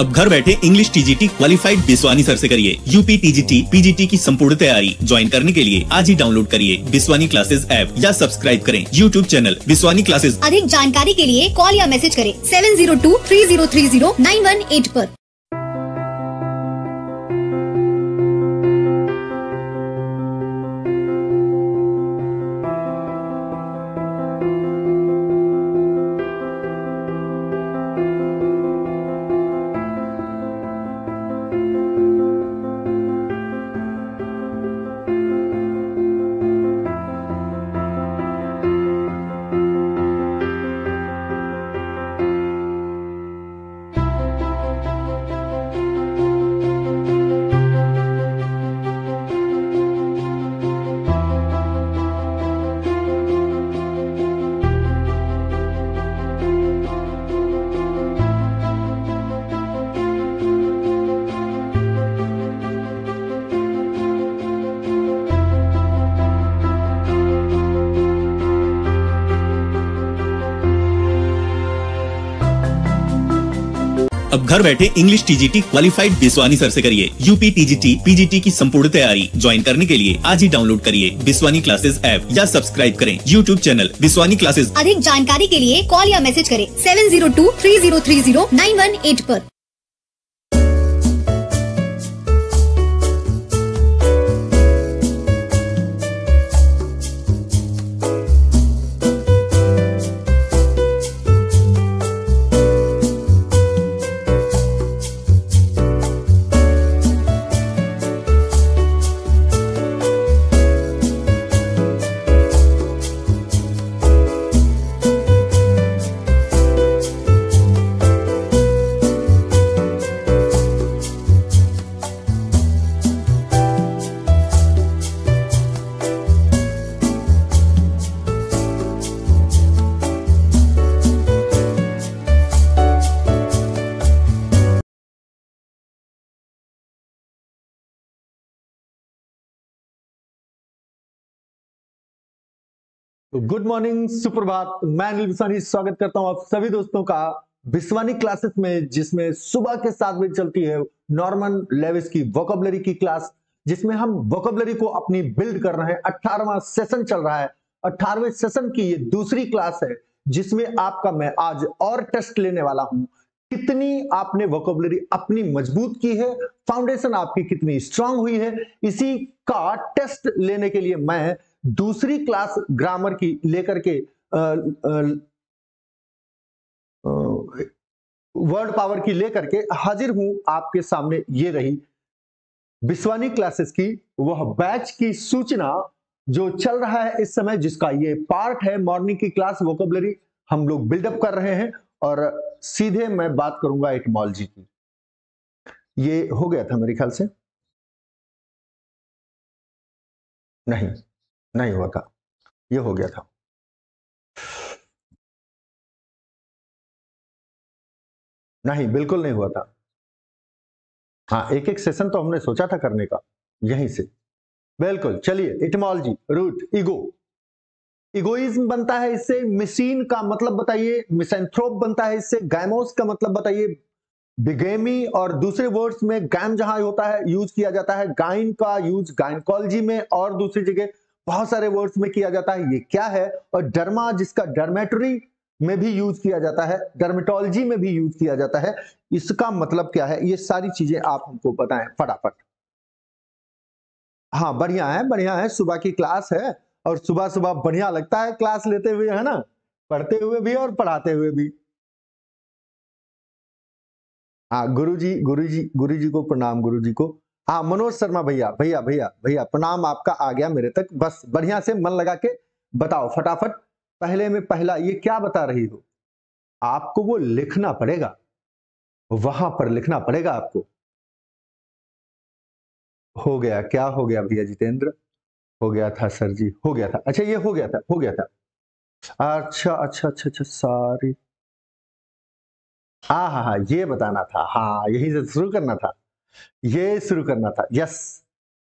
अब घर बैठे English TGT qualified Biswani sir से करिए। यूपी टीजीटी पीजीटी की संपूर्ण तैयारी ज्वाइन करने के लिए आज ही डाउनलोड करिए बिस्वानी क्लासेस ऐप या सब्सक्राइब करें यूट्यूब चैनल बिस्वानी क्लासेस अधिक जानकारी के लिए कॉल या मैसेज करें seven zero two three zero three zero nine one eight अब घर बैठे English TGT qualified Biswani sir से करिए। यूपी टीजीटी पीजीटी की संपूर्ण तैयारी ज्वाइन करने के लिए आज ही डाउनलोड करिए बिस्वानी क्लासेस ऐप या सब्सक्राइब करें। यूट्यूब चैनल बिस्वानी क्लासेस अधिक जानकारी के लिए कॉल या मैसेज करें seven zero two three zero three zero nine one eight पर। गुड मॉर्निंग सुप्रभात। मैं अनिल स्वागत करता हूँ आप सभी दोस्तों का बिस्वानी क्लासेस में, जिसमें सुबह के सात बजे चलती है नॉर्मन लेविस की वोकबलरी की क्लास जिसमें हम वोकबलरी को अपनी बिल्ड कर रहे हैं। अट्ठारहवा सेशन चल रहा है। अठारहवें सेशन की ये दूसरी क्लास है, जिसमें आपका मैं आज और टेस्ट लेने वाला हूँ। कितनी आपने वोकबलरी अपनी मज़बूत की है? फाउंडेशन आपकी कितनी स्ट्रांग हुई है? इसी का टेस्ट लेने के लिए मैं दूसरी क्लास ग्रामर की लेकर के वर्ड पावर की लेकर के हाजिर हूँ आपके सामने ये रही बिस्वानी क्लासेस की, वह बैच की सूचना जो चल रहा है इस समय, जिसका ये पार्ट है मॉर्निंग की क्लास वोकबलरी, हम लोग बिल्डअप कर रहे हैं और सीधे मैं बात करूँगा एटमोलॉजी की। ये हो गया था मेरे ख्याल से? नहीं। नहीं हुआ था। ये हो गया था। नहीं, बिल्कुल नहीं हुआ था। हाँ एक एक सेशन तो हमने सोचा था करने का, यहीं से। बिल्कुल, चलिए इटमोलॉजी रूट ईगो इगोइज्म बनता है इससे मिशीन का मतलब बताइए मिसेंथ्रोप बनता है इससे गैमोस का मतलब बताइए। बिगेमी और दूसरे वर्ड्स में गैम जहाँ होता है यूज़ किया जाता है गाइन का यूज़ गाइनकोलॉजी में और दूसरी जगह बहुत सारे वर्ड्स में किया जाता है, ये क्या है? और डर्मा जिसका डर्मेटरी में भी यूज़ किया जाता है डर्मेटोलॉजी में भी यूज़ किया जाता है, इसका मतलब क्या है? ये सारी चीज़ें आप हमको बताएँ फटाफट। हाँ बढ़िया है बढ़िया है, सुबह की क्लास है, और सुबह सुबह बढ़िया लगता है क्लास लेते हुए, है ना? पढ़ते हुए भी और पढ़ाते हुए भी। हाँ गुरु जी गुरु जी गुरु जी को प्रणाम गुरु जी को। हाँ मनोज शर्मा भैया भैया भैया भैया, प्रणाम आपका आ गया मेरे तक। बस बढ़िया से मन लगा के बताओ फटाफट, पहले में पहला ये क्या बता रही हो? आपको वो लिखना पड़ेगा। वहाँ पर लिखना पड़ेगा आपको। हो गया, क्या हो गया भैया जितेंद्र? हो गया था सर जी, हो गया था। अच्छा ये हो गया था, हो गया था। अच्छा अच्छा अच्छा अच्छा सारी हाँ हाँ हाँ ये बताना था। हाँ यही से शुरू करना था। ये शुरू करना था। यस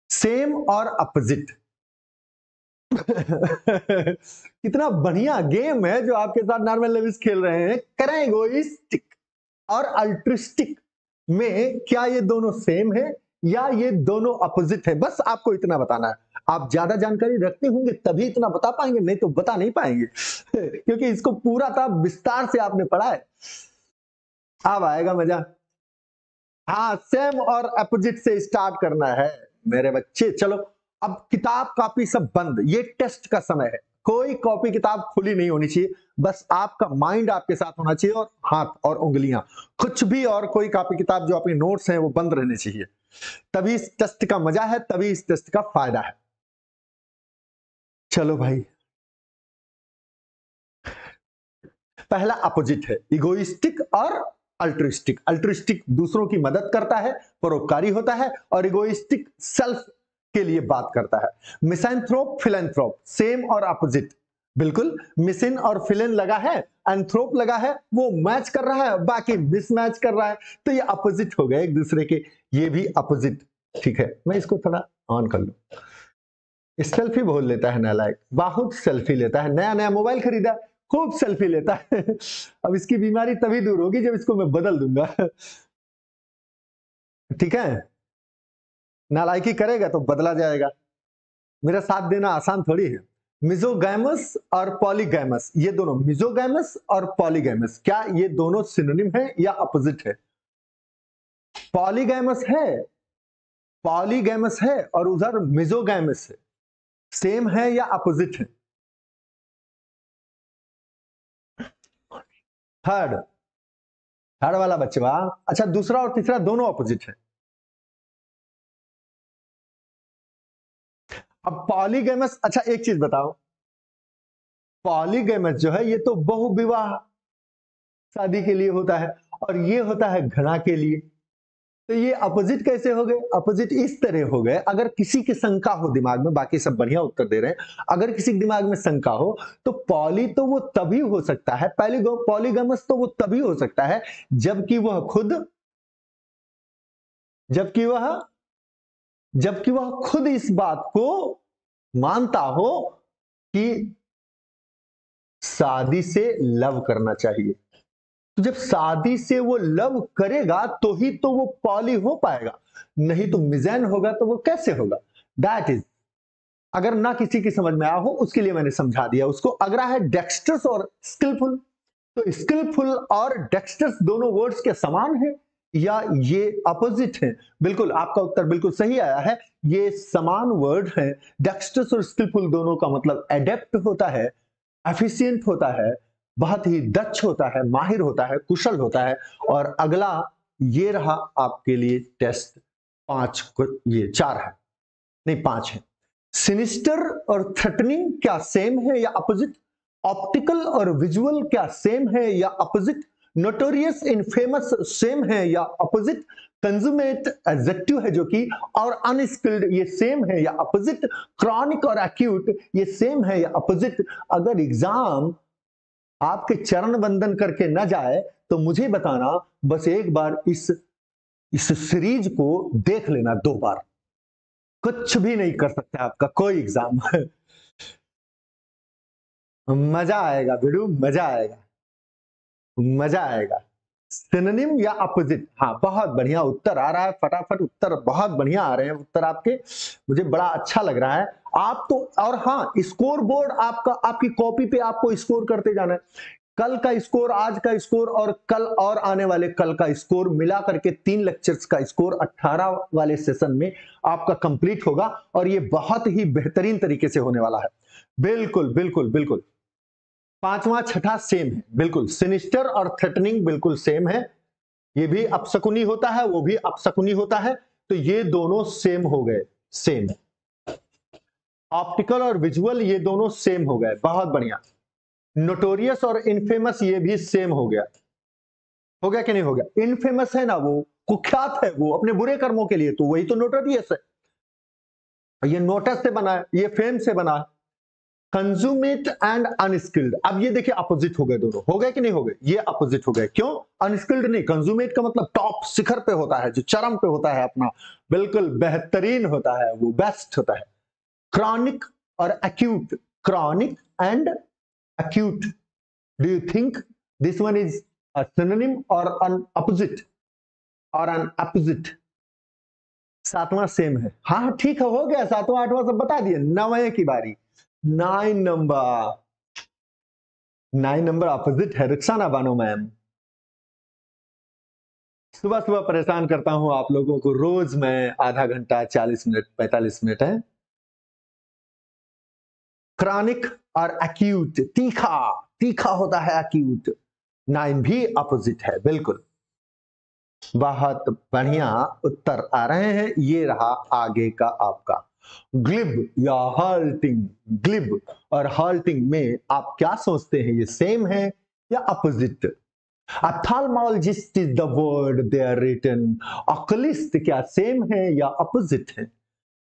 सेम और अपोजिट कितना बढ़िया गेम है जो आपके साथ नॉर्मल लेविस खेल रहे हैं। करें इगोइस्टिक और अल्ट्रिस्टिक में क्या ये दोनों सेम है या ये दोनों अपोजिट है? बस आपको इतना बताना है। आप ज़्यादा जानकारी रखते होंगे तभी इतना बता पाएँगे, नहीं तो बता नहीं पाएँगे। क्योंकि इसको पूरा था विस्तार से आपने पढ़ा है। अब आएगा मज़ा। हाँ सेम और अपोजिट से स्टार्ट करना है, मेरे बच्चे। चलो, अब किताब कॉपी सब बंद। ये टेस्ट का समय है। कोई कॉपी किताब खुली नहीं होनी चाहिए। बस आपका माइंड आपके साथ होना चाहिए और हाथ और उंगलियाँ। कुछ भी और कोई कॉपी किताब जो अपनी नोट्स हैं, वो बंद रहने चाहिए। तभी इस टेस्ट का मज़ा है, तभी इस टेस्ट का फ़ायदा है। चलो भाई। पहला अपोजिट है इगोइस्टिक और अल्ट्रिस्टिक अल्ट्रिस्टिक दूसरों की मदद करता है, परोपकारी होता है और इगोइस्टिक सेल्फ के लिए बात करता है। मिसैंथ्रोप फिलेंथ्रोप सेम और अपोजिट बिल्कुल मिसिन और फिलिन लगा है एंथ्रोप लगा है, वो मैच कर रहा है, बाकी मिसमैच कर रहा है तो ये अपोजिट हो गए एक दूसरे के, ये भी अपोजिट ठीक है, मैं इसको थोड़ा ऑन कर लू। सेल्फी बोल लेता है नालायक बहुत सेल्फी लेता है नया नया मोबाइल खरीदा खूब सेल्फी लेता है। अब इसकी बीमारी तभी दूर होगी जब इसको मैं बदल दूँगा। ठीक है? नालायकी करेगा तो बदला जाएगा। मेरा साथ देना आसान थोड़ी है। मिजोगैमस और पॉलीगैमस ये दोनों। मिजोगैमस और पॉलीगैमस क्या ये दोनों सिनोनिम है या अपोजिट है? पॉलीगैमस है पॉलीगैमस है और उधर मिजोगैमस है। सेम है या अपोजिट है? थर्ड थर्ड वाला बच्चवा अच्छा दूसरा और तीसरा दोनों ऑपोजिट है। अब पॉलीगेमस अच्छा एक चीज़ बताओ। पॉलीगेमस जो है, ये तो बहुविवाह शादी के लिए होता है और ये होता है घना के लिए। तो ये अपोजिट कैसे हो गए? अपोजिट इस तरह हो गए। अगर किसी की शंका हो दिमाग में, बाकी सब बढ़िया उत्तर दे रहे हैं। अगर किसी के दिमाग में शंका हो तो पॉली तो वो तभी हो सकता है। पॉलीगमस तो वो तभी हो सकता है, जबकि वह खुद, जबकि वह जबकि वह खुद इस बात को मानता हो कि शादी से लव करना चाहिए। तो जब शादी से वो लव करेगा तो ही तो वो पॉली हो पाएगा। नहीं तो मिजैन होगा तो वो कैसे होगा? दैट इज़ अगर ना किसी की समझ में आया हो, उसके लिए मैंने समझा दिया। उसको अगला है डेक्स्टर्स और स्किलफुल तो स्किलफुल और डेक्स्टर्स दोनों वर्ड्स के समान है? या ये अपोजिट है? बिल्कुल, आपका उत्तर बिल्कुल सही आया है। ये समान वर्ड है। डेक्स्टर्स और स्किलफुल दोनों का मतलब एडेप्ट होता है एफिशिएंट होता है। बहुत ही दक्ष होता है, माहिर होता है, कुशल होता है और अगला ये रहा आपके लिए टेस्ट पाँच को, ये चार है, नहीं पाँच है। सिनिस्टर और थ्रेटनिंग क्या सेम है या अपोजिट ऑप्टिकल और विजुअल क्या सेम है या opposite notorious in famous same है या अपोजिट कंज्यूमेट एजेक्टिव है जो कि, और अनस्किल्ड ये सेम है या अपोजिट क्रॉनिक और एक्यूट ये सेम है या अपोजिट अगर एग्ज़ाम आपके चरण वंदन करके न जाए तो मुझे बताना, बस एक बार इस इस सीरीज़ को देख लेना दो बार। कुछ भी नहीं कर सकते आपका, कोई एग्ज़ाम। मज़ा आएगा बिडू मज़ा आएगा। मज़ा आएगा। सिनोनिम या अपोजिट हाँ बहुत बढ़िया उत्तर आ रहा है, फटाफट उत्तर, बहुत बढ़िया आ रहे हैं उत्तर आपके। मुझे बड़ा अच्छा लग रहा है। आप तो और हाँ स्कोर बोर्ड आपका, आपकी कॉपी पे आपको स्कोर करते जाना है। कल का स्कोर आज का स्कोर और कल और आने वाले कल का स्कोर मिला करके तीन लेक्चर्स का स्कोर 18 वाले सेशन में आपका कंप्लीट होगा और ये बहुत ही बेहतरीन तरीके से होने वाला है। बिल्कुल बिल्कुल बिल्कुल। पांचवा, छठा सेम है। बिल्कुल सिनिस्टर और थ्रेटनिंग बिल्कुल सेम है। ये भी अपशकुनी होता है, वो भी अपशकुनी होता है। तो ये दोनों सेम हो गए सेम ऑप्टिकल और विजुअल ये दोनों सेम हो गए, बहुत बढ़िया। नोटोरियस और इनफेमस ये भी सेम हो गया। हो गया कि नहीं हो गया? इनफेमस है ना वो, कुख्यात है वो, अपने बुरे कर्मों के लिए तो वही तो नोटोरियस है। ये नोटस से बना है, ये फेम से बना है। कंज्यूमेट एंड अनस्किल्ड अब ये देखिए अपोजिट हो गए दोनों। हो गए कि नहीं हो गए? ये अपोजिट हो गए। क्यों? अनस्किल्ड नहीं। कंज्यूमेट का मतलब टॉप शिखर पे होता है, जो चरम पे होता है अपना। बिल्कुल बेहतरीन होता है, वो बेस्ट होता है। Chronic और acute? Chronic and do you think this one is a synonym or an opposite? और एन अपोजिट सातवां सेम है। हाँ हाँ ठीक है, हो गया। सातवां, आठवां सब बता दिए। नवे की बारी। Nine number nine number opposite है। रुखसाना बानो मैम सुबह सुबह परेशान करता हूँ आप लोगों को। रोज मैं आधा घंटा चालीस मिनट, पैंतालीस मिनट है। क्रॉनिक और एक्यूट तीखा। तीखा होता है एक्यूट नाइन भी अपोजिट है, बिल्कुल। बहुत बढ़िया उत्तर आ रहे हैं। ये रहा आगे का आपका। ग्लिब या हाल्टिंग ग्लिब और हाल्टिंग में आप क्या सोचते हैं? ये सेम है या opposite ophthalmologist is the word they are written oculist क्या सेम है या अपोजिट है?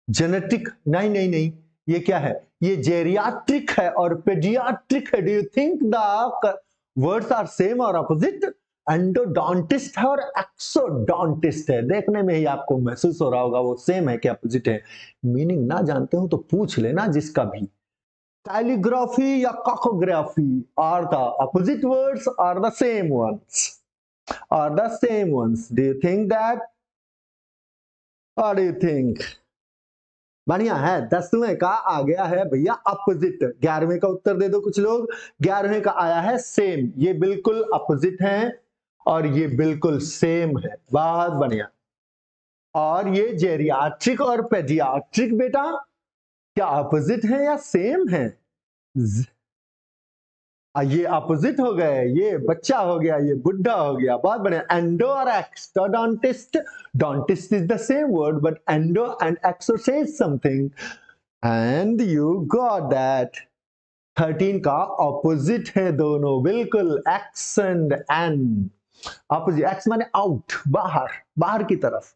जेनेटिक नहीं नहीं नहीं। ये क्या है? ये जेरियाट्रिक है और पेडियाट्रिक है. Do you think the words are same और अपोजिट एंडोडोंटिस्ट है और एक्सोडोंटिस्ट है. देखने में ही आपको महसूस हो रहा होगा वो सेम है क्या अपोजिट है. मीनिंग ना जानते हो तो पूछ लेना जिसका भी. कैलीग्राफी या cacography are the opposite words are the same ones are the same ones do you think that do you think बढ़िया है, दसवें का आ गया है भैया अपोजिट ग्यारहवें का उत्तर दे दो कुछ लोग। ग्यारहवें का आया है सेम ये बिल्कुल अपोजिट है और ये बिल्कुल सेम है। बहुत बढ़िया। और ये जेरियाट्रिक और पेडियाट्रिक बेटा, क्या अपोजिट है या सेम है? ये अपोजिट हो गए, ये बच्चा हो गया, ये बुढ़ा हो गया, बहुत बढ़िया। एंडो और exo dontist dontist is the same word but endo and exo says something and you got that thirteen का ऑपोजिट है दोनों, बिल्कुल ex and an opposite ex माने आउट बाहर बाहर की तरफ़।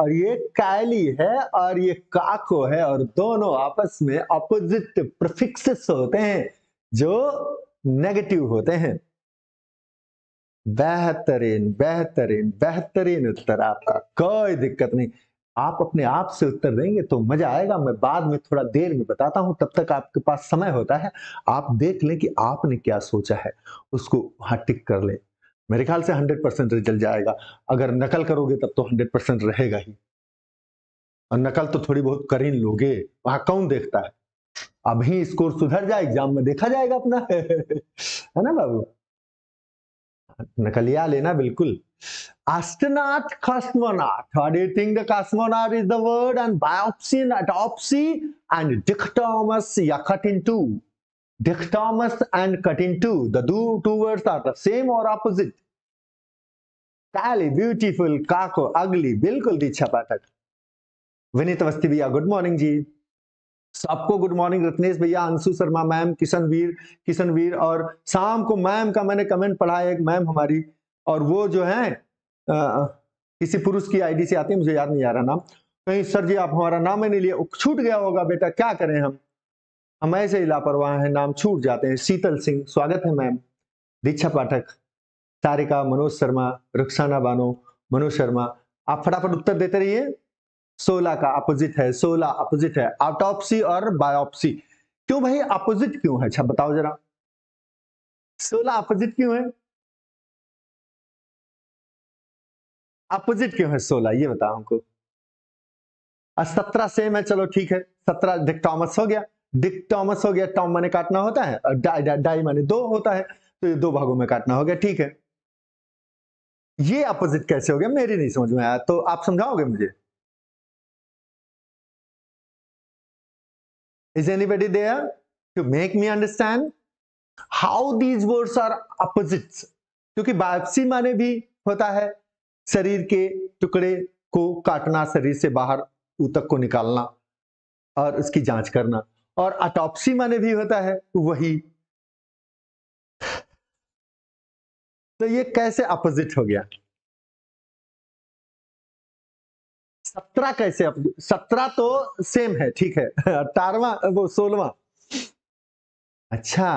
और ये कैली है और ये काको है और दोनों आपस में अपोजिट प्रिफिक्सेस होते हैं जो नेगेटिव होते हैं। बेहतरीन बेहतरीन बेहतरीन उत्तर आपका, कोई दिक्कत नहीं। आप अपने आप से उत्तर देंगे तो मज़ा आएगा। मैं बाद में थोड़ा देर में बताता हूँ, तब तक आपके पास समय होता है। आप देख लें कि आपने क्या सोचा है। उसको वहाँ टिक कर लें। मेरे ख्याल से हंड्रेड परसेंट रिज़ल्ट जाएगा। अगर नकल करोगे तब तो हंड्रेड परसेंट रहेगा ही। और नकल तो थोड़ी बहुत कर ही लोगे। वहाँ कौन देखता है? अभी स्कोर सुधर जाए, एग्ज़ाम में देखा जाएगा अपना। है ना बाबू? नकलिया लेना बिल्कुल। astronaut cosmonaut how do you think the cosmonaut is the word? And biopsy and autopsy, and dichotomous yeah cut in two dichotomous and cut in two. The two, two words are the same or opposite? Calli beautiful caco ugly बिल्कुल दीक्षा पाठक विनीत अवस्थी भैया good morning जी सबको good morning Ratnesh भैया Anshu Sharma ma'am Kishan Veer Kishan Veer और शाम को ma'am का मैंने comment पढ़ा एक मैम हमारी और वो जो है आ, किसी पुरुष की आईडी से आती है मुझे याद नहीं आ रहा नाम कहीं सर जी आप हमारा नाम ही नहीं लिए छूट गया होगा बेटा क्या करें हम हम ऐसे ही लापरवाह हैं, नाम छूट जाते हैं। शीतल सिंह, स्वागत है मैम। दीक्षा पाठक तारिका मनोज शर्मा, रुखसाना बानो, मनोज शर्मा, आप फटाफट उत्तर देते रहिए। सोलह का अपोजिट है सोलह अपोजिट है। ऑटोप्सी और बायोप्सी क्यों भाई, अपोजिट क्यों है? अच्छा बताओ जरा। सोलह अपोजिट क्यों है? अपोजिट क्यों है सोलह ये बताओ हमको। सत्रह सेम है चलो ठीक है। सत्रह डिक्टॉमस हो गया। डिक्टॉमस हो गया टॉम माने काटना होता है और डाई, डाई माने दो होता है तो ये दो भागों में काटना हो गया ठीक है। ये अपोजिट कैसे हो गया मेरी नहीं समझ में आया तो आप समझाओगे मुझे? Is anybody there to make me understand how these words are opposites? क्योंकि बायोप्सी माने भी होता है शरीर के टुकड़े को काटना शरीर से बाहर ऊतक को निकालना और उसकी जाँच करना। और अटॉप्सी माने भी होता है वही। तो ये कैसे अपोजिट हो गया? सत्रह कैसे सत्रह तो सेम है, ठीक है। अठारवा वो सोलवा अच्छा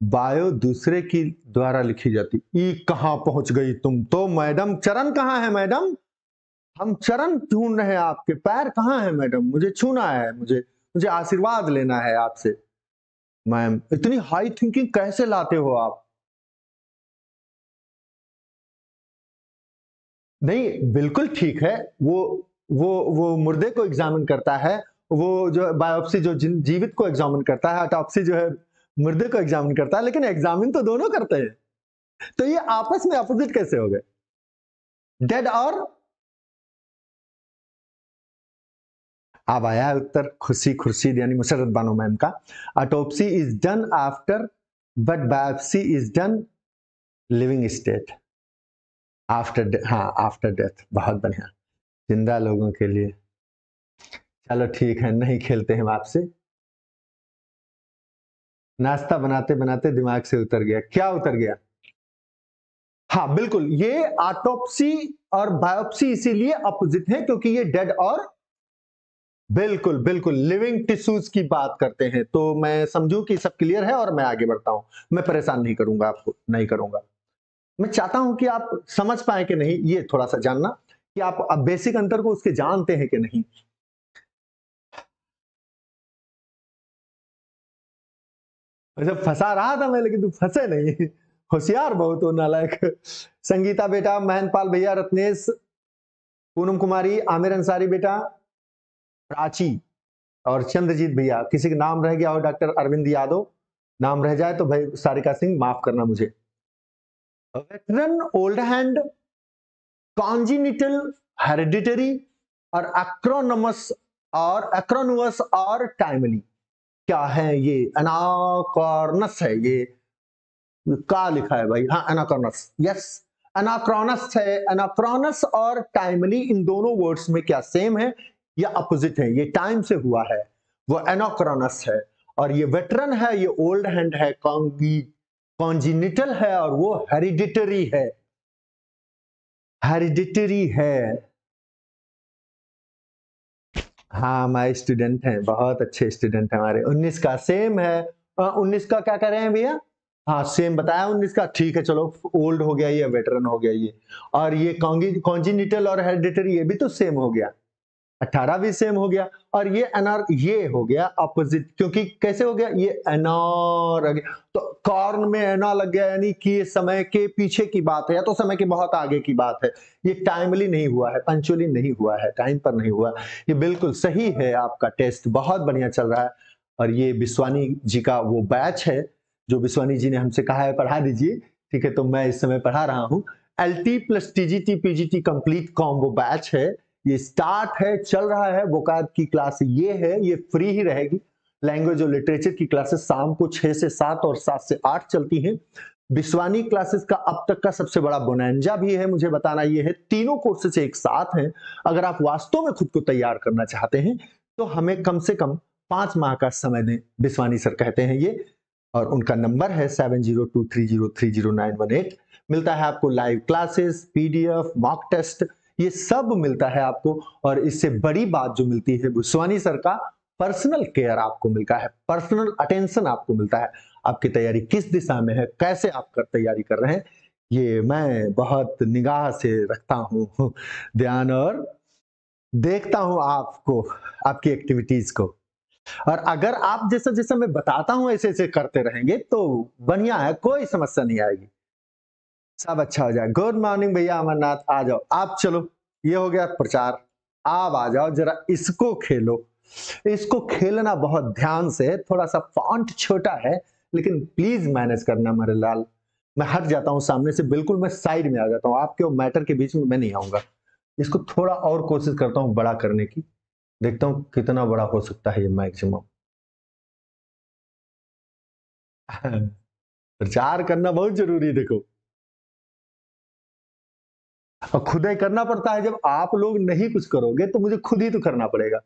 बायो दूसरे की द्वारा लिखी जाती। ई कहाँ पहुँच गई तुम तो? मैडम, चरण कहाँ है मैडम? हम चरण ढूंढ रहे हैं आपके। पैर कहाँ है मैडम? मुझे छूना है, मुझे। मुझे आशीर्वाद लेना है आपसे। मैम, इतनी हाई थिंकिंग कैसे लाते हो आप? नहीं, बिल्कुल ठीक है। वो वो वो मुर्दे को एग्जामिन करता है, वो जो बायोप्सी जो जीवित को एग्जामिन करता है ऑटोप्सी जो है, मुर्दे को एग्जामिन करता है, लेकिन एग्जामिन तो दोनों करते हैं। तो ये आपस में अपोजिट कैसे हो गए? डेड और अब आया उत्तर खुशी खुर्शीद, यानी मुशरत बानो मैम का। Autopsy is done after but biopsy is done living state after हाँ आफ्टर डेथ बहुत बढ़िया। ज़िंदा लोगों के लिए। चलो ठीक है, नहीं खेलते हैं आपसे नाश्ता बनाते बनाते दिमाग से उतर गया। क्या उतर गया? हाँ बिल्कुल, ये ऑटोप्सी और बायोप्सी इसीलिए अपोजिट है क्योंकि ये डेड और बिल्कुल बिल्कुल। लिविंग टिश्यूज की बात करते हैं तो मैं समझू कि सब क्लियर है और मैं आगे बढ़ता हूँ। मैं परेशान नहीं करूँगा, आपको नहीं करूँगा। मैं चाहता हूँ कि आप समझ पाए कि नहीं, ये थोड़ा सा जानना कि आप अब बेसिक अंतर को उसके जानते हैं कि नहीं। जब फंसा रहा था मैं, लेकिन तू फंसे नहीं। होशियार बहुत हो, नालायक। संगीता बेटा, महनपाल भैया, रत्नेश, पूनम कुमारी, आमिर अंसारी बेटा प्राची और चंद्रजीत भैया। किसी का नाम रह गया हो डॉक्टर अरविंद यादव। नाम रह जाए तो भाई सारिका सिंह, माफ़ करना मुझे। Veteran old hand congenital hereditary और एक्रोनमस और एक्रोनवस और टाइमली क्या है ये? एनाकॉर्नस है ये। का लिखा है भाई? हाँ एनाकॉर्नस यस एनाक्रॉनस है। एनाक्रॉनस और टाइमली इन दोनों वर्ड्स में क्या सेम है? या अपोजिट है, ये टाइम से हुआ है, वो एनाक्रॉनस है, और ये वेटरन है, ये ओल्ड हैंड है कॉन्जिनिटल है, और वो हेरिडिटरी है। हेरिडिटरी है। हाँ हमारे स्टूडेंट हैं, बहुत अच्छे स्टूडेंट हैं हमारे। उन्नीस का सेम है। उन्नीस का क्या कर रहे हैं भैया? हाँ सेम बताया उन्नीस का। ठीक है, चलो ओल्ड हो गया ये वेटरन हो गया ये। और ये कॉन्जिनिटल और हेरिडिटरी ये भी तो सेम हो गया। अठारह भी सेम हो गया और ये एनआर ये हो गया अपोजिट क्योंकि कैसे हो गया? ये एनआर तो कॉर्न में एना लग गया, यानी कि समय के पीछे की बात है, या तो समय के बहुत आगे की बात है। ये टाइमली नहीं हुआ है पंचुअली नहीं हुआ है टाइम पर नहीं हुआ। ये बिल्कुल सही है आपका टेस्ट बहुत बढ़िया चल रहा है। और ये विश्वानी जी का वो बैच है, जो विश्वानी जी ने हमसे कहा है, पढ़ा दीजिए। ठीक है तो मैं इस समय पढ़ा रहा हूँ। L T plus TGT PGT complete combo batch है। ये स्टार्ट है, चल रहा है वोकाब की क्लास ये है, ये फ्री ही रहेगी। लैंग्वेज और लिटरेचर की क्लासेस शाम को छह से सात और सात से आठ चलती हैं। विश्वानी क्लासेस का अब तक का सबसे बड़ा बोनेंजा भी है, मुझे बताना ये है, तीनों कोर्सेस एक साथ हैं। अगर आप वास्तव में खुद को तैयार करना चाहते हैं तो हमें कम से कम पाँच माह का समय दें, विश्वानी सर कहते हैं ये। और उनका नंबर है seven zero two three zero three zero nine one eight मिलता है आपको live classes PDF mock test ये सब मिलता है आपको और इससे बड़ी बात जो मिलती है भुस्वानी सर का पर्सनल केयर आपको मिलता है पर्सनल अटेंशन आपको मिलता है। आपकी तैयारी किस दिशा में है, कैसे आप कर, तैयारी कर रहे हैं, ये मैं बहुत निगाह से रखता हूँ, ध्यान और देखता हूँ आपको, आपकी एक्टिविटीज़ को। और अगर आप जैसा जैसा मैं बताता हूँ ऐसे ऐसे करते रहेंगे तो बढ़िया है, कोई समस्या नहीं आएगी। सब अच्छा हो जाए। गुड मॉर्निंग भैया अमरनाथ, आ जाओ। आप चलो, ये हो गया प्रचार। आप आ जाओ, जरा इसको खेलो। इसको खेलना बहुत ध्यान से, थोड़ा सा फॉन्ट छोटा है, लेकिन प्लीज़ मैनेज करना मेरे लाल। मैं हट जाता हूँ सामने से, बिल्कुल मैं साइड में आ जाता हूँ। आपके और मैटर के बीच में मैं नहीं आऊँगा। इसको थोड़ा और कोशिश करता हूँ बड़ा करने की। देखता हूँ कितना बड़ा हो सकता है ये मैक्सिमम प्रचार करना बहुत ज़रूरी है, देखो। और खुद ही करना पड़ता है। जब आप लोग नहीं कुछ करोगे तो मुझे खुद ही तो करना पड़ेगा।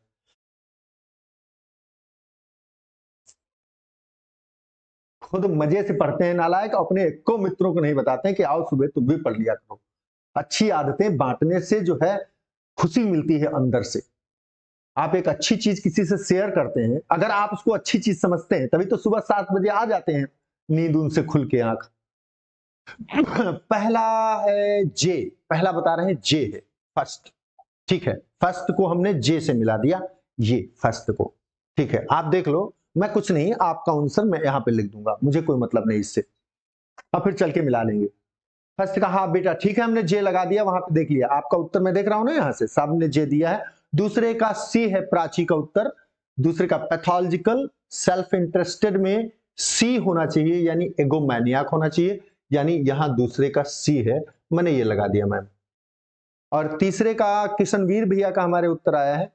खुद मज़े से पढ़ते हैं नालायक, अपने एक मित्रों को नहीं बताते हैं कि आओ सुबह तुम भी पढ़ लिया करो। अच्छी आदतें बांटने से जो है, खुशी मिलती है अंदर से। आप एक अच्छी चीज़ किसी से शेयर करते हैं, अगर आप उसको अच्छी चीज़ समझते हैं, तभी तो सुबह सात बजे आ जाते हैं, नींद उनसे खुल के आँख। पहला है जे। पहला बता रहे हैं जे है, फ़र्स्ट। ठीक है, फ़र्स्ट को हमने जे से मिला दिया, ये फ़र्स्ट को। ठीक है, आप देख लो, मैं कुछ नहीं, आपका आंसर मैं यहाँ पे लिख दूँगा, मुझे कोई मतलब नहीं इससे। अब फिर चल के मिला लेंगे। फ़र्स्ट का हाँ बेटा, ठीक है, हमने जे लगा दिया, वहाँ पे देख लिया। आपका उत्तर मैं देख रहा हूँ ना यहाँ से, सबने जे दिया है। दूसरे का सी है प्राची का उत्तर, दूसरे का पैथोलॉजिकल सेल्फ इंटरेस्टेड में सी होना चाहिए, यानी एगोमैनियाक होना चाहिए। यानी यहाँ दूसरे का सी है, मैंने ये लगा दिया, मैम। और तीसरे का किशनवीर भैया का हमारे उत्तर आया है,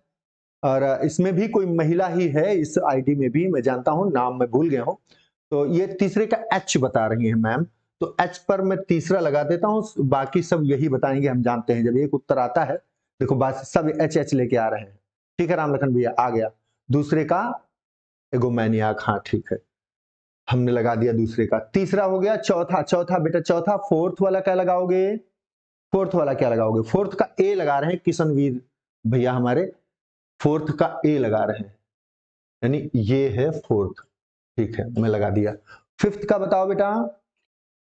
और इसमें भी कोई महिला ही है, इस आईडी में भी, मैं जानता हूँ, नाम मैं भूल गया हूँ। तो ये तीसरे का एच बता रही है, मैम। तो एच पर मैं तीसरा लगा देता हूँ, बाकी सब यही बताएँगे, हम जानते हैं, जब एक उत्तर आता है, देखो, बात सब एच एच लेके आ रहे हैं। ठीक है राम लखन भैया, आ गया। दूसरे का एगोमैनियाक हाँ ठीक है। हमने लगा दिया दूसरे का। तीसरा हो गया, चौथा। चौथा, बेटा, चौथा, फोर्थ वाला क्या लगाओगे? फोर्थ वाला क्या लगाओगे? फोर्थ का ए लगा रहे हैं, किशनवीर भैया हमारे। फोर्थ का ए लगा रहे हैं। यानी ये है फोर्थ। ठीक है, मैं लगा दिया। फिफ्थ का बताओ बेटा।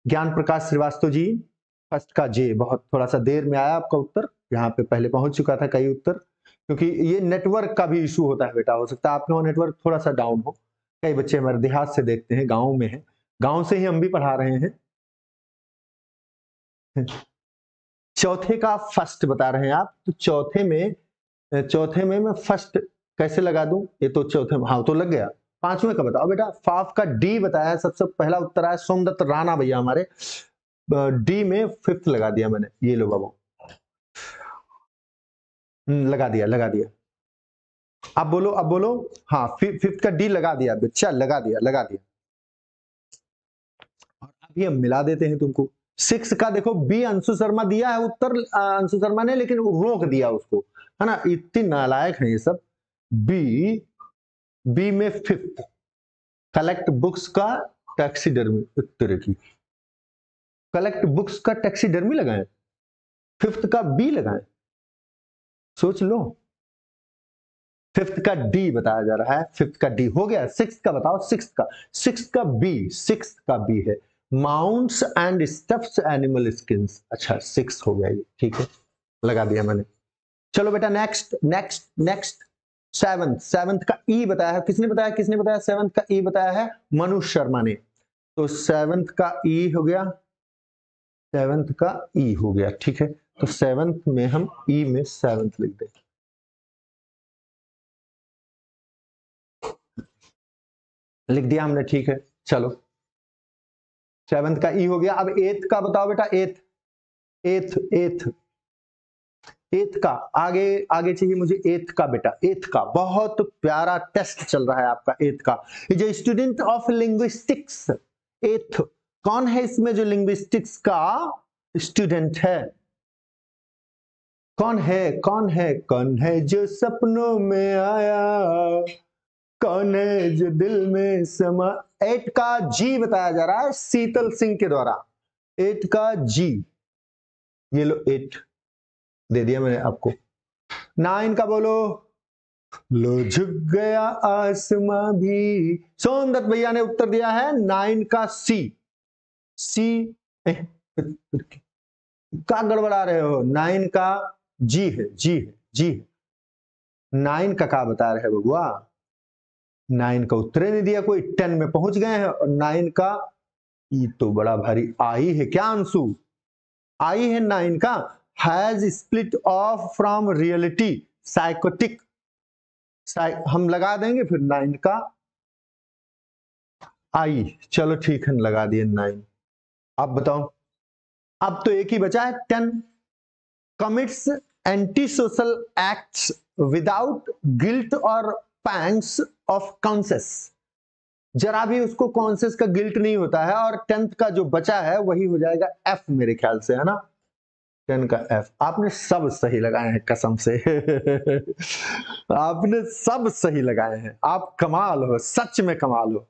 ज्ञान प्रकाश श्रीवास्तव जी, फ़र्स्ट का जे बहुत थोड़ा सा देर में आया आपका उत्तर। यहाँ पे पहले पहुँच चुका था कई उत्तर। क्योंकि ये नेटवर्क का भी इशू होता है बेटा, हो सकता है आपके वहाँ नेटवर्क थोड़ा सा डाउन हो। कई बच्चे हमारे देहात से देखते हैं गाँव में है। गाँव से ही हम भी पढ़ा रहे हैं। चौथे का फ़र्स्ट बता रहे हैं आप तो चौथे में चौथे में मैं फ़र्स्ट कैसे लगा दूँ? ये तो चौथे हाँ तो लग गया। पाँचवें का बताओ। बेटा फाफ का डी बताया सबसे पहला उत्तर आया सोमदत्त राणा भैया हमारे। डी में फिफ्थ लगा दिया मैंने। ये लो बाबू। हम्म, लगा दिया लगा दिया। अब बोलो अब बोलो। हाँ फिफ्थ का डी लगा दिया, बच्चा, लगा दिया लगा दिया। और अभी हम मिला देते हैं तुमको। सिक्स का देखो बी अंशु शर्मा दिया है उत्तर अंशु शर्मा ने, लेकिन रोक दिया उसको। है ना? इतनी नालायक है ये सब। बी बी में फिफ्थ कलेक्ट बुक्स का टैक्सी टैक्सीडर्मी उत्तर की। कलेक्ट बुक्स का टैक्सी टैक्सीडर्मी लगाए। फिफ्थ का बी लगाए। सोच लो। फिफ्थ का डी बताया जा रहा है। फिफ्थ का डी हो गया। सिक्स का बताओ। सिक्स का। सिक्स का बी सिक्स का बी है। Mounts and stuffs animal skin अच्छा सिक्स हो गया ये। ठीक है। लगा दिया मैंने। चलो बेटा next next next seventh seventh का ई e बताया है। किसने बताया? किसने बताया? सेवंथ का ई e बताया है मनु शर्मा ने। तो सेवंथ का ई e हो गया। सेवंथ का ई e हो गया। ठीक है। तो सेवंथ में हम ई e में सेवंथ लिख दें। लिख दिया हमने, ठीक है। चलो। सेवंथ का ई हो गया। अब एथ का बताओ बेटा, एथ। एथ एथ। एथ का, आगे आगे चाहिए मुझे एथ का बेटा, एथ का। बहुत प्यारा टेस्ट चल रहा है आपका, एथ का। जो स्टूडेंट ऑफ़ लिंग्विस्टिक्स एथ, कौन है इसमें जो लिंग्विस्टिक्स का स्टूडेंट है? कौन है कौन है कौन है जो सपनों में आया? कौन है जो दिल में समा? एट का जी बताया जा रहा है शीतल सिंह के द्वारा। एट का जी। ये लो एट दे दिया मैंने आपको। नाइन का बोलो। लो झुक गया आसमां भी। सोनदत्त भैया ने उत्तर दिया है नाइन का सी। सी का गड़बड़ा रहे हो? नाइन का जी है जी है जी है। नाइन का का बता रहे बबुआ नाइन का उत्तर नहीं दिया, कोई टेन में पहुँच गए हैं और नाइन का ई तो बड़ा भारी आई है। क्या अंशु? आई है नाइन का। Has split off from reality psychotic हम लगा देंगे फिर नाइन का आई। चलो ठीक है, लगा दिए नाइन। अब बताओ। अब तो एक ही बचा है, ten. Commits anti social acts without guilt और पैंग्स ऑफ़ कॉन्सेस जरा भी उसको कॉन्सेस का गिल्ट नहीं होता है और टेंथ का जो बचा है, वही हो जाएगा एफ़ मेरे ख्याल से, है ना? टेन का एफ़ आपने सब सही लगाए हैं कसम से। आपने सब सही लगाए हैं। आप कमाल हो, सच में कमाल हो।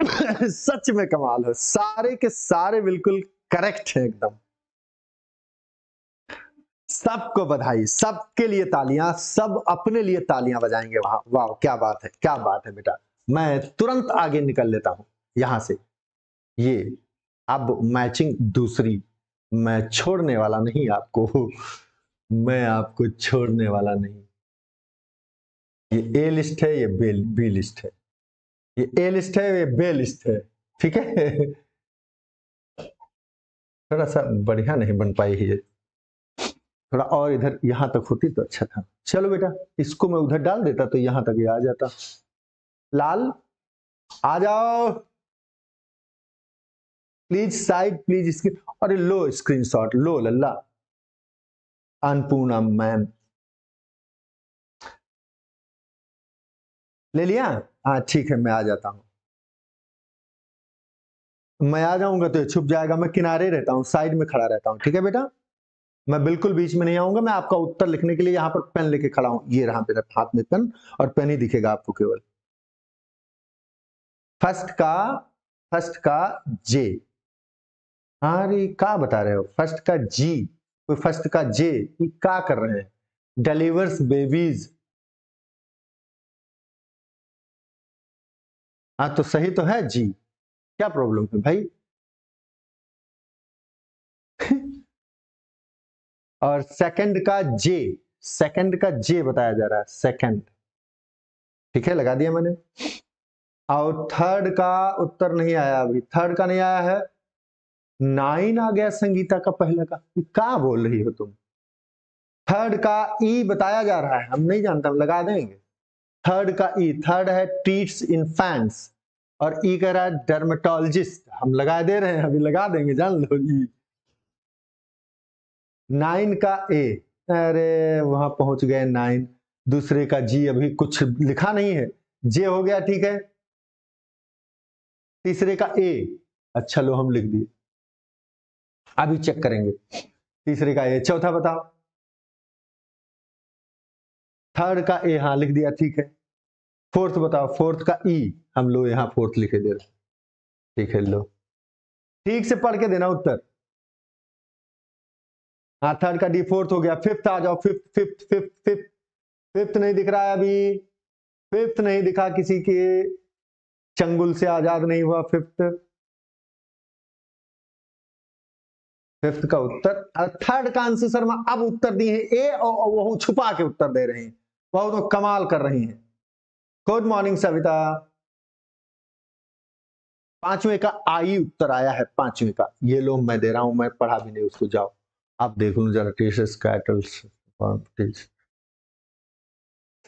सच में कमाल हो। सारे के सारे बिल्कुल करेक्ट है एकदम। सबको बधाई, सबके लिए तालियाँ, सब अपने लिए तालियाँ बजाएँगे। वहाँ, वाह, क्या बात है, क्या बात है बेटा। मैं तुरंत आगे निकल लेता हूँ, यहाँ से। ये, अब मैचिंग दूसरी, मैं छोड़ने वाला नहीं आपको, मैं आपको छोड़ने वाला नहीं। ये ए लिस्ट है, ये बे बी लिस्ट है। ये ए लिस्ट है, ये बे लिस्ट है, ठीक है? थोड़ा सा बढ़िया नहीं बन पाई है ये। थोड़ा और इधर यहाँ तक होती तो अच्छा था। चलो बेटा, इसको मैं उधर डाल देता तो यहाँ तक ये आ जाता। लाल, आ जाओ। प्लीज़, साइड प्लीज़ स्क्रीन अरे लो स्क्रीनशॉट, लो लल्ला। अन्नपूर्णा मैम। ले लिया? हाँ ठीक है, मैं आ जाता हूँ। मैं आ जाऊँगा तो छुप जाएगा, मैं किनारे रहता हूँ, साइड में खड़ा रहता हूँ, ठीक है बेटा? मैं बिल्कुल बीच में नहीं आऊँगा, मैं आपका उत्तर लिखने के लिए यहाँ पर पेन लेके खड़ा हूँ। ये रहा मेरे हाथ में पेन और पेन ही दिखेगा आपको केवल। फ़र्स्ट का फ़र्स्ट का जे। अरे, का बता रहे हो? फ़र्स्ट का जी। कोई फ़र्स्ट का जे क्या कर रहे हैं? डिलीवर्स बेबीज हाँ तो सही तो है जी। क्या प्रॉब्लम है भाई? और सेकंड का जे सेकंड का जे बताया जा रहा है सेकंड ठीक है, लगा दिया मैंने। और थर्ड का उत्तर नहीं आया अभी। थर्ड का नहीं आया है। नाइन आ गया संगीता का पहले का। क्या बोल रही हो तुम? थर्ड का ई बताया जा रहा है। हम नहीं जानते, हम लगा देंगे। थर्ड का ई थर्ड है ट्रीट्स इन्फेंट्स और ई कह रहा है डर्मेटोलॉजिस्ट हम लगा दे रहे हैं, अभी लगा देंगे, जान लो ई नाइन का ए। अरे, वहाँ पहुँच गए नाइन। दूसरे का जी अभी कुछ लिखा नहीं है। जे हो गया, ठीक है। तीसरे का ए। अच्छा लो, हम लिख दिए। अभी चेक करेंगे। तीसरे का ए। चौथा बताओ। थर्ड का ए हाँ लिख दिया, ठीक है। फोर्थ बताओ। फोर्थ का ई हम लोग यहाँ फोर्थ लिखे दे रहे ठीक है, लो। ठीक से पढ़ के देना उत्तर। हाँ थर्ड का डी फोर्थ हो गया। फिफ्थ आ जाओ। Fifth fifth fifth fifth fifth नहीं दिख रहा है अभी। फिफ्थ नहीं दिखा किसी के। चंगुल से आज़ाद नहीं हुआ फिफ्थ फिफ्थ का उत्तर। थर्ड का आंसर शर्मा अब उत्तर दिए हैं। ए और वो छुपा के उत्तर दे रहे हैं। बहुत तो कमाल कर रही हैं। Good morning Savita. पाँचवें का आई उत्तर आया है। पाँचवें का। ये लो, मैं दे रहा हूँ, मैं पढ़ा भी नहीं, उसको जाओ। आप देख लो जरा टीचर्स कैटल्स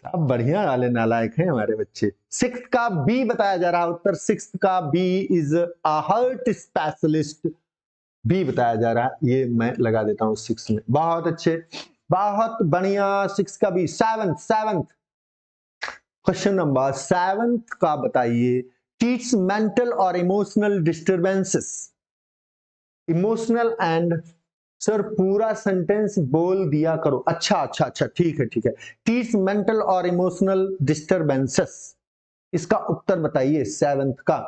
अब बढ़िया वाले नालायक हैं हमारे बच्चे। सिक्स का बी बताया जा रहा है उत्तर। सिक्स का B is a heart specialist B बताया जा रहा है। ये मैं लगा देता हूँ सिक्स में। बहुत अच्छे। बहुत बढ़िया सिक्स का B seventh seventh question number seventh का बताइए। टीच मेंटल और emotional disturbances emotional and sir, पूरा सेंटेंस बोल दिया करो। अच्छा अच्छा अच्छा ठीक है ठीक है। टीच मेंटल और इमोशनल डिस्टर्बेंसेस इसका उत्तर बताइए सेवेंथ का।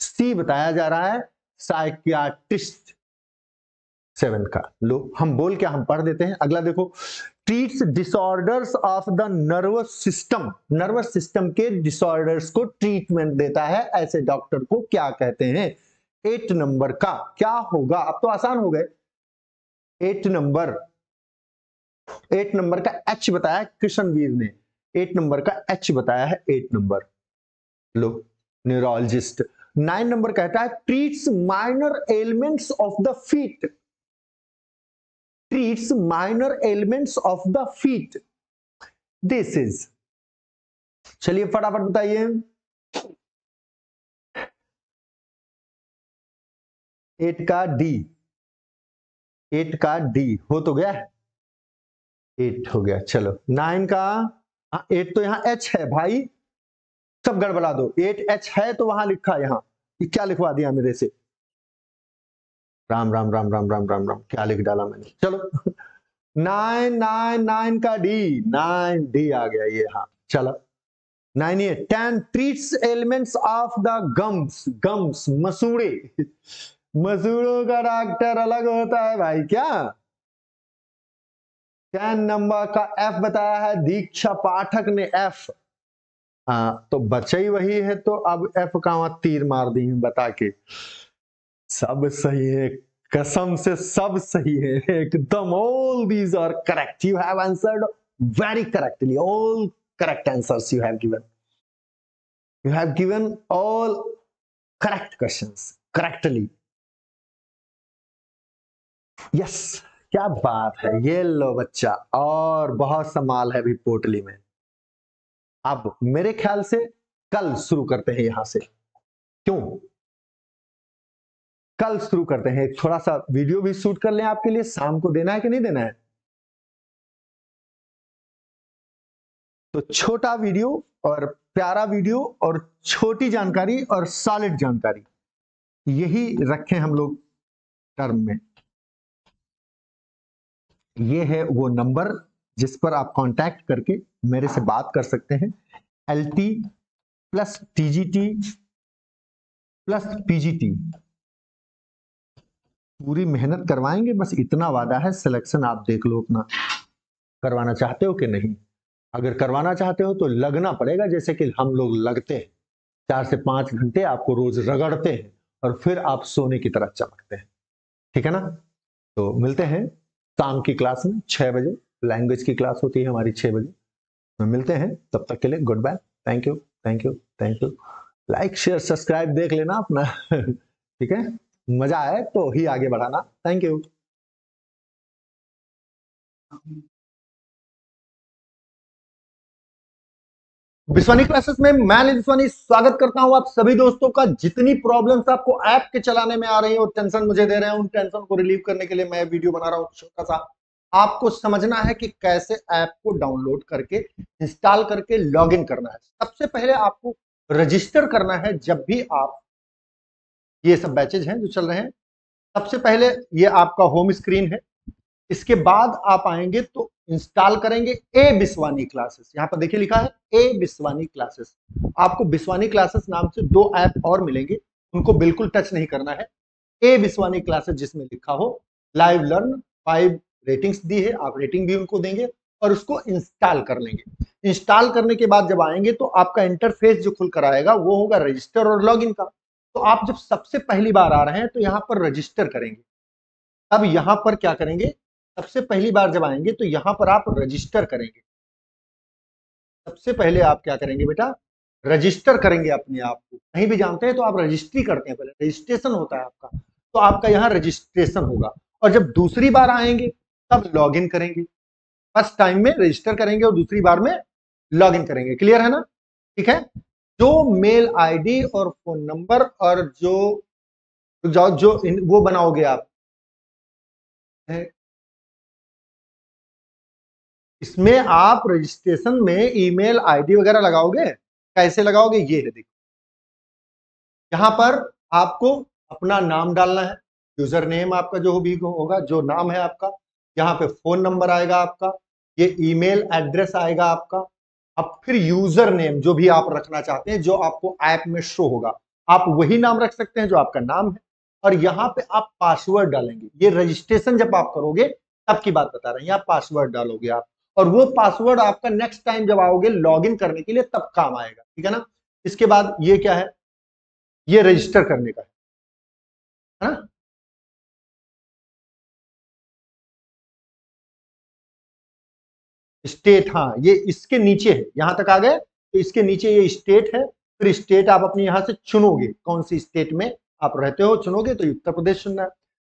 सी बताया जा रहा है साइकियाट्रिस्ट सेवेंथ का। लो, हम बोल क्या, हम पढ़ देते हैं। अगला देखो treats disorders of the nervous system nervous system के डिसऑर्डर्स को ट्रीटमेंट देता है, ऐसे डॉक्टर को क्या कहते हैं? एट नंबर का। क्या होगा? अब तो आसान हो गए। एट नंबर एट नंबर का एच बताया कृष्णवीर ने। एट नंबर का एच बताया है एट नंबर। लो न्यूरोलॉजिस्ट नाइन नंबर कहता है treats minor ailments of the feet treats minor ailments of the feet this is चलिए फटाफट बताइए। एट का डी एट का डी हो तो गया? एट हो गया, चलो। नाइन का हाँ एट तो यहाँ एच है भाई। सब गड़बड़ा दो। एट एच है तो वहाँ लिखा यहाँ। क्या लिखवा दिया मेरे से? राम राम राम राम राम राम राम। क्या लिख डाला मैंने? चलो। नाइन नाइन नाइन का डी। नाइन डी आ गया ये हाँ। चलो। नाइन ये, ten treats ailments of the gums. Gums, मसूड़े। मसूड़ों का डॉक्टर अलग होता है भाई, क्या? टेन नंबर का एफ़ बताया है, दीक्षा पाठक ने एफ़ हाँ तो बचा ही वही है तो अब एफ़ का तीर मार दी बता के। सब सही है, कसम से सब सही है, एकदम all these are correct you have answered very correctly all correct answers you have given you have given all correct questions correctly yes, क्या बात है। ये लो बच्चा, और बहुत संभाल है अभी पोटली में। अब मेरे ख्याल से कल शुरू करते हैं यहाँ से। क्यों? कल शुरू करते हैं। थोड़ा सा वीडियो भी शूट कर लें आपके लिए। शाम को देना है कि नहीं देना है? तो छोटा वीडियो और प्यारा वीडियो और छोटी जानकारी और सॉलिड जानकारी। यही रखें हम लोग टर्म में। ये है वो नंबर जिस पर आप कांटेक्ट करके मेरे से बात कर सकते हैं। L T plus TGT plus PGT पूरी मेहनत करवाएँगे, बस इतना वादा है सिलेक्शन आप देख लो अपना। करवाना चाहते हो कि नहीं? अगर करवाना चाहते हो तो लगना पड़ेगा, जैसे कि हम लोग लगते हैं। चार से पाँच घंटे आपको रोज रगड़ते हैं और फिर आप सोने की तरह चमकते हैं। ठीक है ना? तो मिलते हैं। शाम की क्लास में, छह बजे। लैंग्वेज की क्लास होती है हमारी छह बजे। तो मिलते हैं। तब तक के लिए good bye thank you thank you thank you like share subscribe देख लेना अपना। ठीक है? मज़ा आए तो ही आगे बढ़ाना। थैंक यू विश्वानी क्लासेस में मैं विश्वानी स्वागत करता हूँ आप सभी दोस्तों का। जितनी प्रॉब्लम्स आपको ऐप के चलाने में आ रही है और टेंशन मुझे दे रहे हैं। उन टेंशन को रिलीव करने के लिए मैं वीडियो बना रहा हूँ छोटा सा। आपको समझना है कि कैसे ऐप को डाउनलोड करके इंस्टॉल करके लॉगिन करना है। सबसे पहले आपको रजिस्टर करना है जब भी आप ये सब बैचेज हैं जो चल रहे हैं। सबसे पहले ये आपका होम स्क्रीन है। इसके बाद आप आएँगे तो इंस्टॉल करेंगे ए बिस्वानी क्लासेस। यहाँ पर देखिए लिखा है ए बिस्वानी क्लासेस। आपको बिस्वानी क्लासेस नाम से दो ऐप और मिलेंगे। उनको बिल्कुल टच नहीं करना है। ए बिस्वानी क्लासेस जिसमें लिखा हो, लाइव लर्न, फाइव रेटिंग्स दी है, आप रेटिंग भी उनको देंगे और उसको इंस्टॉल कर लेंगे। इंस्टॉल करने के बाद जब आएँगे तो आपका इंटरफेस जो खुल कर आएगा वो होगा रजिस्टर और लॉगिन का। तो आप जब सबसे पहली बार आ रहे हैं तो यहाँ पर रजिस्टर करेंगे। अब यहाँ पर क्या करेंगे? सबसे पहली बार जब आएँगे तो यहाँ पर आप रजिस्टर करेंगे। सबसे पहले आप क्या करेंगे बेटा? रजिस्टर करेंगे अपने आप को। कहीं भी जानते हैं तो आप रजिस्ट्री करते हैं पहले। रजिस्ट्रेशन होता है आपका। तो आपका यहाँ रजिस्ट्रेशन होगा। और जब दूसरी बार आएँगे तब लॉगिन करेंगे। फ़र्स्ट टाइम में रजिस्टर करेंगे और दूसरी बार में लॉगिन करेंगे। क्लियर है ना? ठीक है? जो मेल आईडी और फ़ोन नंबर और जो जो, जो इन, वो बनाओगे आप। इसमें आप रजिस्ट्रेशन में ईमेल आईडी वगैरह लगाओगे? कैसे लगाओगे? ये है देखो। यहाँ पर आपको अपना नाम डालना है। यूज़र नेम आपका जो भी होगा, जो नाम है आपका, यहाँ पे फ़ोन नंबर आएगा आपका, ये ईमेल एड्रेस आएगा आपका। अब फिर यूज़र नेम जो भी आप रखना चाहते हैं, जो आपको ऐप में शो होगा, आप वही नाम रख सकते हैं जो आपका नाम है। और यहाँ पे आप पासवर्ड डालेंगे। ये रजिस्ट्रेशन जब आप करोगे, तब की बात बता रहे हैं। यहाँ पासवर्ड डालोगे आप। और वो पासवर्ड आपका नेक्स्ट टाइम जब आओगे लॉगिन करने के लिए तब काम आएगा, ठीक है ना? इसके बाद ये क्या है? ये रजिस्टर करने का है। ना? स्टेट हाँ ये इसके नीचे है, यहाँ तक आ गए तो इसके नीचे ये स्टेट है, फिर स्टेट आप अपने यहाँ से चुनोगे, कौन सी स्टेट में आप रहते हो, चुनोगे तो उत्तर प्रदेश चुनना है।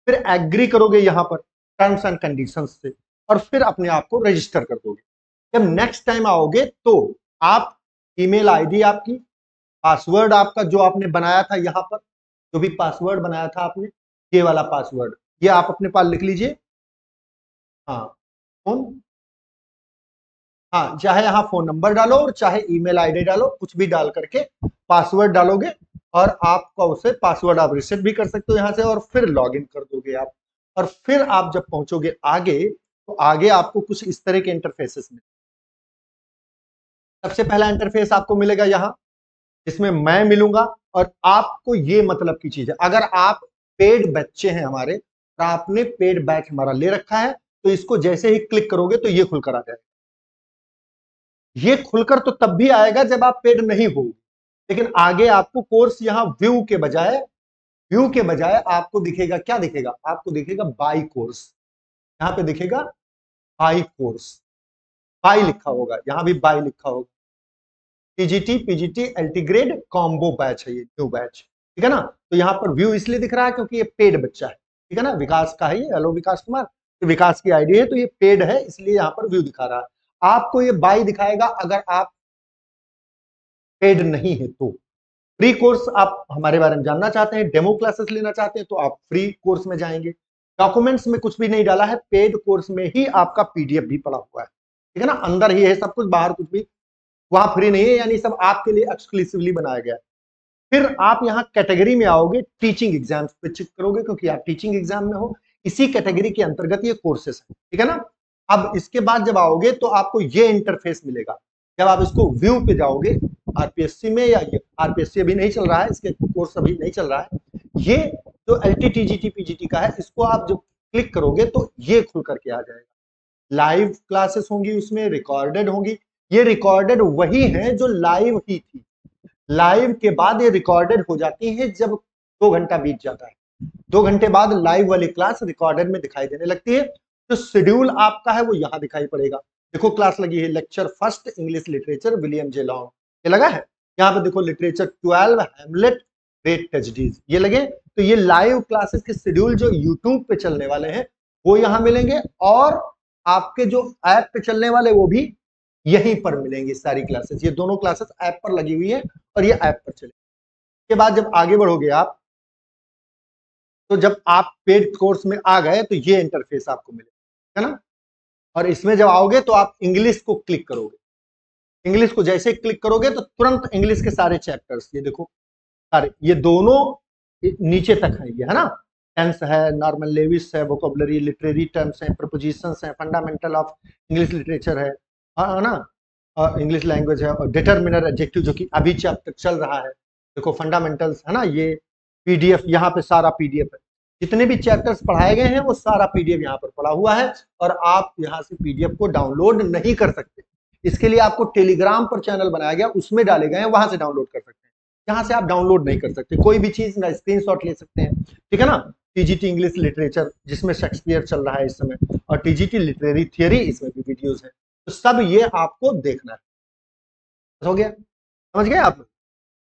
फिर एग्री करोगे यहाँ पर टर्म्स एंड कंडीशन से। और फिर अपने आप को रजिस्टर कर दोगे। जब नेक्स्ट टाइम आओगे तो आप ईमेल आईडी आपकी पासवर्ड आपका जो आपने बनाया था यहाँ पर, जो भी पासवर्ड बनाया था आपने, ये वाला पासवर्ड ये आप अपने पास लिख लीजिए। हाँ फ़ोन हाँ चाहे यहाँ फ़ोन नंबर डालो और चाहे ईमेल आईडी डालो, कुछ भी डाल करके पासवर्ड डालोगे और आपका उसे पासवर्ड आप रिसेट भी कर सकते हो यहाँ से और फिर लॉग इन कर दोगे आप। और फिर आप जब पहुंचोगे आगे तो आगे आपको कुछ इस तरह के इंटरफेसेस में सबसे पहला इंटरफेस आपको मिलेगा यहाँ, जिसमें मैं मिलूँगा और आपको ये मतलब की चीज़ है। अगर आप पेड बच्चे हैं हमारे और आपने पेड बैच हमारा ले रखा है तो इसको जैसे ही क्लिक करोगे तो ये खुलकर आ जाएगा। ये खुलकर तो तब भी आएगा जब आप पेड नहीं हो लेकिन आगे आपको कोर्स यहाँ व्यू के बजाय व्यू के बजाय आपको दिखेगा, क्या दिखेगा? आपको दिखेगा बाई कोर्स यहाँ पे दिखेगा बाई कोर्स बाई लिखा होगा, यहाँ भी बाई लिखा होगा। PGT PGT LT grade combo batch है ये न्यू बैच ठीक है ना? तो यहाँ पर व्यू इसलिए दिख रहा है क्योंकि ये पेड बच्चा है। ठीक है ना? विकास का है ये हेलो विकास कुमार। तो विकास की आईडी है तो ये पेड है, इसलिए यहाँ पर व्यू दिखा रहा है। आपको ये बाई दिखाएगा, अगर आप पेड नहीं है तो। फ्री कोर्स आप हमारे बारे में जानना चाहते हैं डेमो क्लासेस लेना चाहते हैं तो आप फ्री कोर्स में जाएँगे। डॉक्यूमेंट्स में कुछ भी नहीं डाला है पेड कोर्स में ही आपका पीडीएफ भी पड़ा हुआ है। ठीक है ना? अंदर ही है सब कुछ, बाहर कुछ भी। वहाँ फ्री नहीं है, यानी सब आपके लिए एक्सक्लूसिवली बनाया गया है। फिर आप यहाँ कैटेगरी में आओगे टीचिंग एग्ज़ाम करोगे, क्योंकि आप टीचिंग एग्ज़ाम में हो, इसी कैटेगरी के अंतर्गत ये कोर्सेस है। ठीक है ना? अब इसके बाद जब आओगे तो आपको ये इंटरफेस मिलेगा। जब आप इसको व्यू पे जाओगे आरपीएससी में या आरपीएससी अभी नहीं चल रहा है, इसके कोर्स अभी नहीं चल रहा है। ये जो एल टी पीजीटी का है, इसको आप जब क्लिक करोगे तो ये खुल करके आ जाएगा। लाइव क्लासेस होंगी उसमें, रिकॉर्डेड होंगी। ये रिकॉर्डेड वही है जो लाइव ही थी। लाइव के बाद ये रिकॉर्डेड हो जाती है जब दो घंटा बीत जाता है। दो घंटे बाद लाइव वाली क्लास रिकॉर्डेड में दिखाई देने लगती है। तो शेड्यूल आपका है वो यहाँ दिखाई पड़ेगा। देखो क्लास लगी है, lecture first, English literature, William J long. ये लगा है? यहाँ पे देखो लिटरेचर ट्वेल्व हेमलेट रेट टचडीज ये लगे तो ये लाइव क्लासेस के शेड्यूल जो यूट्यूब पे चलने वाले हैं, वो यहाँ मिलेंगे और आपके जो ऐप पे चलने वाले वो भी यहीं पर मिलेंगी सारी क्लासेस ये दोनों क्लासेस ऐप पर लगी हुई है और ये ऐप पर चले के बाद जब आगे बढ़ोगे आप तो जब आप पेड कोर्स में आ गए तो ये इंटरफेस आपको मिलेगा, है ना? और इसमें जब आओगे तो आप इंग्लिश को क्लिक करोगे। इंग्लिश को जैसे क्लिक करोगे तो तुरंत इंग्लिश के सारे चैप्टर्स ये देखो, सारे, ये दोनों नीचे तक है ये है ना? टेंस है नॉर्मल लेविस है वोकेबलरी लिटरेरी टर्म्स है प्रपोजिशन है फंडामेंटल ऑफ़ इंग्लिश लिटरेचर है हाँ ना? इंग्लिश लैंग्वेज है, और डिटर्मिनर एडजेक्टिव जो कि अभी चैप्टर चल रहा है, देखो फंडामेंटल्स है ना? ये पीडीएफ यहाँ पे सारा पीडीएफ है। जितने भी चैप्टर्स पढ़ाए गए हैं, वो सारा पीडीएफ यहाँ पर पड़ा हुआ है, और आप यहाँ से पीडीएफ को डाउनलोड नहीं कर सकते। इसके लिए आपको टेलीग्राम पर चैनल बनाया गया, उसमें डाले गए हैं, वहाँ से डाउनलोड कर सकते हैं। यहाँ से आप डाउनलोड नहीं कर सकते, कोई भी चीज़ ना स्क्रीन ले सकते हैं। ठीक है ना? टीजीटी इंग्लिश लिटरेचर जिसमें शेक्सपियर चल रहा है इस समय, और टीजीटी लिटरेरी थियरी इसमें भी वीडियोज़ है। तो सब ये आपको देखना है। हो गया? समझ गए आप?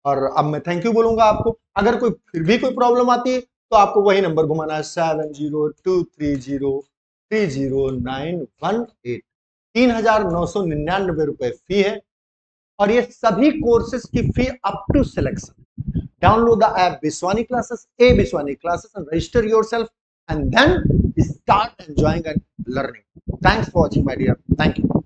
और अब मैं थैंक यू बोलूँगा आपको। अगर कोई, फिर भी कोई प्रॉब्लम आती है तो आपको वही नंबर घुमाना है seven zero two three zero three zero nine one eight तीन हज़ार नौ सौ निन्यानबे रुपए फ़ी है और ये सभी कोर्सेज की fee up to selection download the app Biswani classes A Biswani classes and register yourself and then start enjoying and learning. Thanks for watching, my dear. Thank you.